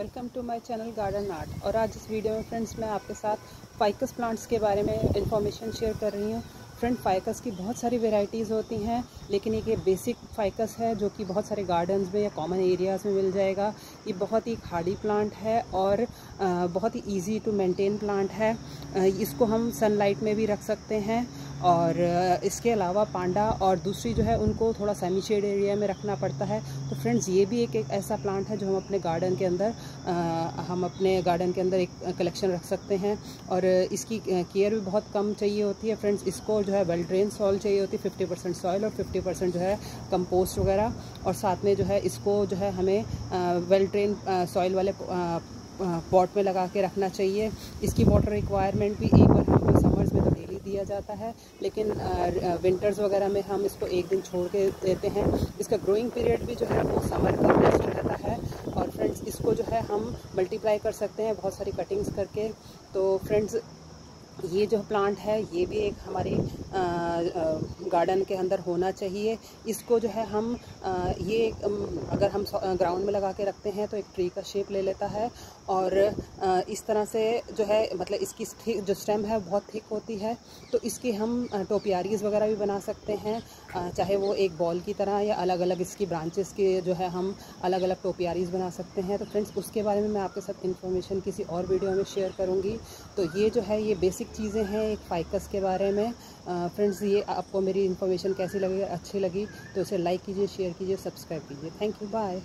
Welcome to my channel garden art. और आज इस वीडियो में फ्रेंड्स मैं आपके साथ फाइकस प्लांट्स के बारे में इंफॉर्मेशन शेयर कर रही हूँ। फ्रेंड फाइकस की बहुत सारी वेराइटीज़ होती हैं, लेकिन एक ये बेसिक फाइकस है जो कि बहुत सारे गार्डन्स में या कॉमन एरियाज़ में मिल जाएगा। ये बहुत ही खाड़ी प्लांट है और बहुत ही ईजी टू मेंटेन प्लांट है। इसको हम सनलाइट में भी रख सकते हैं। और इसके अलावा पांडा और दूसरी जो है उनको थोड़ा सेमी शेड एरिया में रखना पड़ता है। तो फ्रेंड्स ये भी एक, एक ऐसा प्लांट है जो हम अपने गार्डन के अंदर आ, हम अपने गार्डन के अंदर एक कलेक्शन रख सकते हैं। और इसकी केयर भी बहुत कम चाहिए होती है। फ्रेंड्स इसको जो है वेल ड्रेन सॉइल चाहिए होती है फिफ्टी परसेंट सॉइल और फिफ्टी परसेंट जो है कंपोस्ट वगैरह। और साथ में जो है इसको जो है हमें वेल ड्रेन सॉइल वाले पॉट में लगा के रखना चाहिए। इसकी वाटर रिक्वायरमेंट भी एक बार समर्स में तो दिया जाता है, लेकिन विंटर्स वगैरह में हम इसको एक दिन छोड़ के देते हैं। इसका ग्रोइंग पीरियड भी जो है वो समर का बेस्ट रहता है। और फ्रेंड्स इसको जो है हम मल्टीप्लाई कर सकते हैं बहुत सारी कटिंग्स करके। तो फ्रेंड्स ये जो प्लांट है, ये भी एक हमारे गार्डन के अंदर होना चाहिए। इसको जो है हम ये अगर हम ग्राउंड में लगा के रखते हैं तो एक ट्री का शेप ले लेता है और इस तरह से जो है मतलब इसकी जो स्टेम है बहुत थिक होती है। तो इसकी हम टोपियारीज वगैरह भी बना सकते हैं। चाहे वो एक बॉल की तरह या अलग अलग इसकी ब्रांचेस के जो है हम अलग अलग टोपियारीज बना सकते हैं। तो फ्रेंड्स उसके बारे में मैं आपके साथ इन्फॉर्मेशन किसी और वीडियो में शेयर करूँगी। तो ये जो है, ये बेसिक चीज़ें हैं, एक फाइकस के बारे में। फ्रेंड्स ये आपको मेरी इन्फॉर्मेशन कैसी लगी, अच्छी लगी तो इसे लाइक कीजिए शेयर कीजिए सब्सक्राइब कीजिए। Thank you bye